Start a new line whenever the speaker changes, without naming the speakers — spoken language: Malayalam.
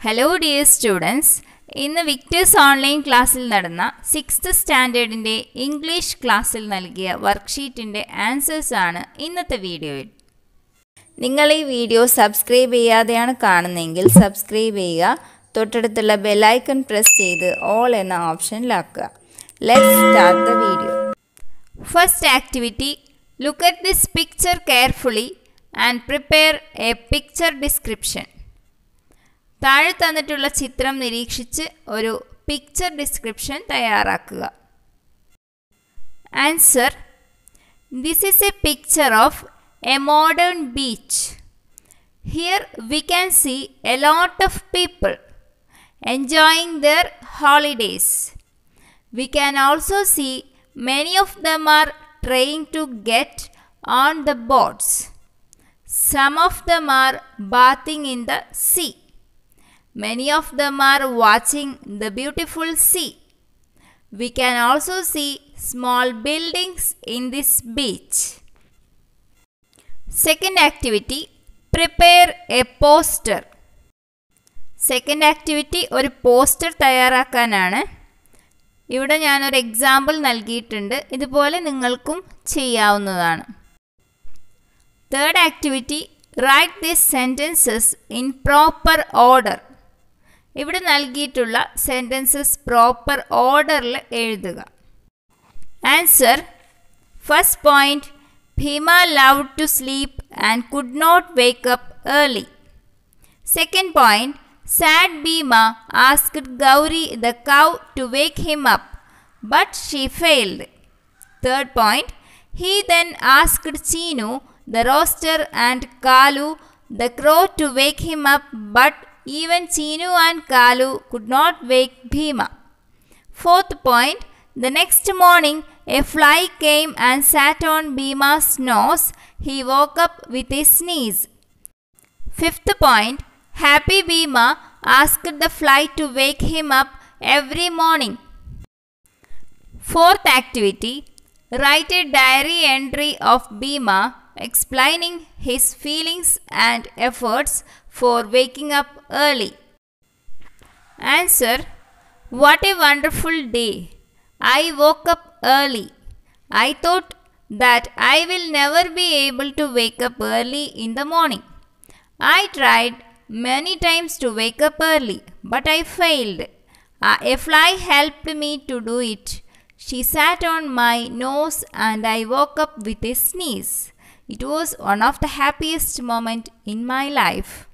ഹലോ ഡിയർ സ്റ്റുഡൻസ് ഇന്ന് വിക്ടേഴ്സ് ഓൺലൈൻ ക്ലാസ്സിൽ നടന്ന സിക്സ്ത് സ്റ്റാൻഡേർഡിന്റെ ഇംഗ്ലീഷ് ക്ലാസ്സിൽ നൽകിയ വർക്ക്ഷീറ്റിന്റെ ആൻസേഴ്സ് ആണ് ഇന്നത്തെ വീഡിയോയിൽ നിങ്ങൾ ഈ വീഡിയോ സബ്സ്ക്രൈബ് ചെയ്യാതെയാണ് കാണുന്നതെങ്കിൽ സബ്സ്ക്രൈബ് ചെയ്യുക. തൊട്ടടുത്തുള്ള ബെല്ലൈക്കൺ പ്രസ് ചെയ്ത് ഓൾ എന്ന ഓപ്ഷനിലാക്കുക let start the video first activity look at this picture carefully and prepare a picture description താഴെ തന്നിട്ടുള്ള ചിത്രം നിരീക്ഷിച്ച് ഒരു പിക്ചർ ഡിസ്ക്രിപ്ഷൻ തയ്യാറാക്കുക answer this is a picture of a modern beach here we can see a lot of people enjoying their holidays. We can also see many of them are trying to get on the boats. Some of them are bathing in the sea. Many of them are watching the beautiful sea. We can also see small buildings in this beach. Second activity prepare a poster. Second activity ഒരു പോസ്റ്റർ തയ്യാറാക്കാനാണ് ഇവിടെ ഞാനൊരു എക്സാമ്പിൾ നൽകിയിട്ടുണ്ട് ഇതുപോലെ നിങ്ങൾക്കും ചെയ്യാവുന്നതാണ് Third activity, write these sentences in proper order ഇവിടെ നൽകിയിട്ടുള്ള സെൻറ്റൻസസ് പ്രോപ്പർ ഓർഡറിൽ എഴുതുക answer first point Bhima love to sleep and could not wake up early second point Sad Bhima asked Gauri the cow to wake him up, but she failed. Third point, he then asked Chinu, the rooster, and Kalu, the crow, to wake him up, but even Chinu and Kalu could not wake Bhima. Fourth point, the next morning a fly came and sat on Bhima's nose. He woke up with a sneeze. Fifth point, Happy Bhima asked the fly to wake him up every morning. Fourth activity Write a diary entry of Bhima explaining his feelings and efforts for waking up early. Answer What a wonderful day! I woke up early. I thought that I will never be able to wake up early in the morning. I tried many times to wake up early, but I failed. A fly helped me to do it. She sat on my nose and I woke up with a sneeze. It was one of the happiest moments in my life.